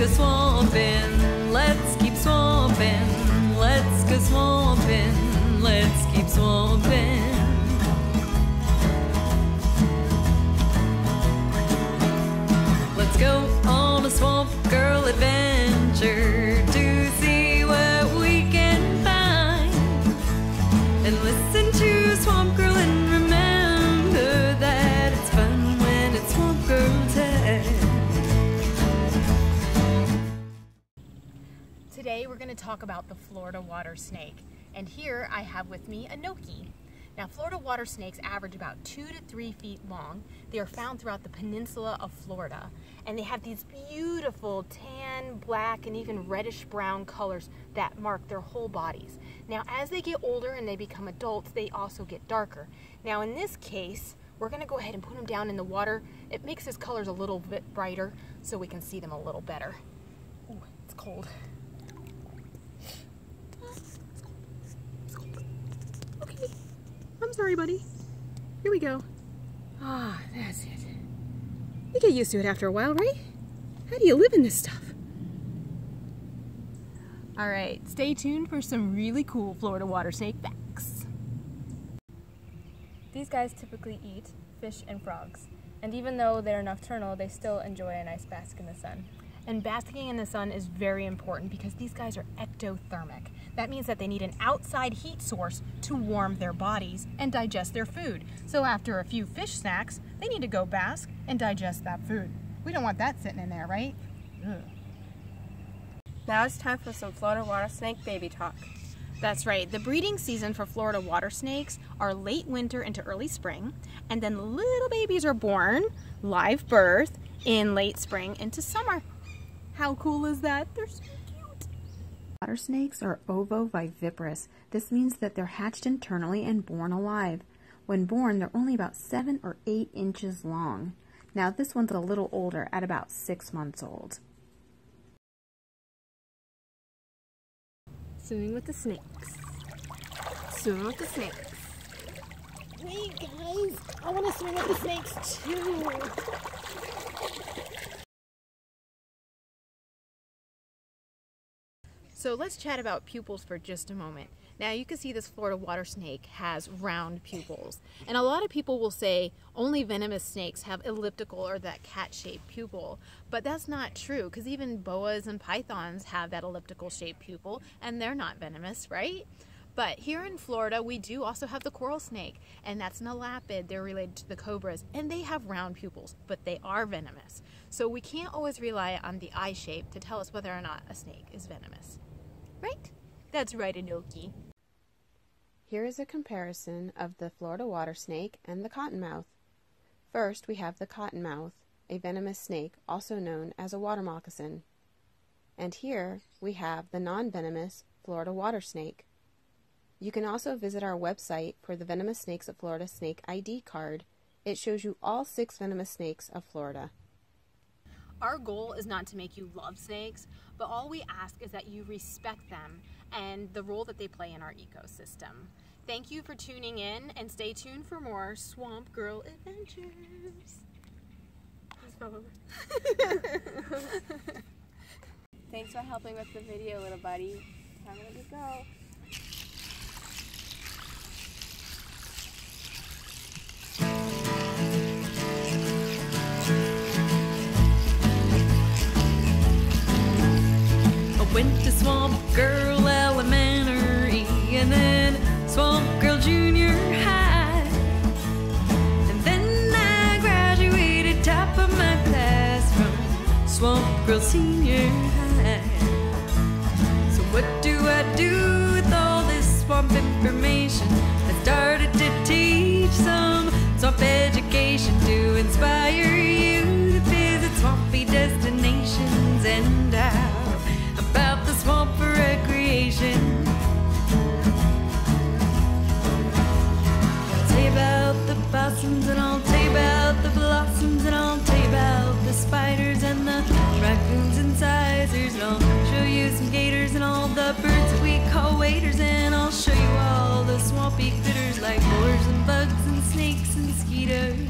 go swamping. Let's keep swamping. Let's go swamping. Let's keep swamping. Let's go on a swamp girl adventure we're going to talk about the Florida water snake. And here I have with me a Anoki. Now Florida water snakes average about two to three feet long. They are found throughout the peninsula of Florida. And they have these beautiful tan, black, and even reddish brown colors that mark their whole bodies. Now as they get older and they become adults, they also get darker. Now in this case, we're going to go ahead and put them down in the water. It makes his colors a little bit brighter so we can see them a little better. Ooh, it's cold. I'm sorry, buddy. Here we go. Ah, that's it. You get used to it after a while, right? How do you live in this stuff? All right, stay tuned for some really cool Florida water snake facts. These guys typically eat fish and frogs, and even though they're nocturnal, they still enjoy a nice bask in the sun. And basking in the sun is very important because these guys are ectothermic. That means that they need an outside heat source to warm their bodies and digest their food. So after a few fish snacks, they need to go bask and digest that food. We don't want that sitting in there, right? Ugh. Now it's time for some Florida water snake baby talk. That's right. The breeding season for Florida water snakes are late winter into early spring, and then little babies are born, live birth, in late spring into summer. How cool is that? They're so cute. Water snakes are ovoviviparous. This means that they're hatched internally and born alive. When born, they're only about 7 or 8 inches long. Now this one's a little older at about 6 months old. Swimming with the snakes. Swimming with the snakes. Wait, guys, I want to swim with the snakes too. So let's chat about pupils for just a moment. Now you can see this Florida water snake has round pupils. And a lot of people will say only venomous snakes have elliptical or that cat-shaped pupil. But that's not true because even boas and pythons have that elliptical shaped pupil and they're not venomous, right? But here in Florida, we do also have the coral snake, and that's an elapid. They're related to the cobras, and they have round pupils, but they are venomous. So we can't always rely on the eye shape to tell us whether or not a snake is venomous. Right? That's right, Anoki. Here is a comparison of the Florida water snake and the cottonmouth. First, we have the cottonmouth, a venomous snake also known as a water moccasin. And here we have the non-venomous Florida water snake. You can also visit our website for the Venomous Snakes of Florida Snake ID card. It shows you all six venomous snakes of Florida. Our goal is not to make you love snakes, but all we ask is that you respect them and the role that they play in our ecosystem. Thank you for tuning in and stay tuned for more Swamp Girl adventures. Thanks for helping with the video, little buddy. Time to go. Went to Swamp Girl Elementary and then Swamp Girl Junior High. And then I graduated top of my class from Swamp Girl Senior High. So what do I do with all this swamp information? Blossoms and I'll tell you about the blossoms and I'll tell you about the spiders and the raccoons and sizers and I'll show you some gators and all the birds that we call waders and I'll show you all the swampy critters like boars and bugs and snakes and mosquitoes.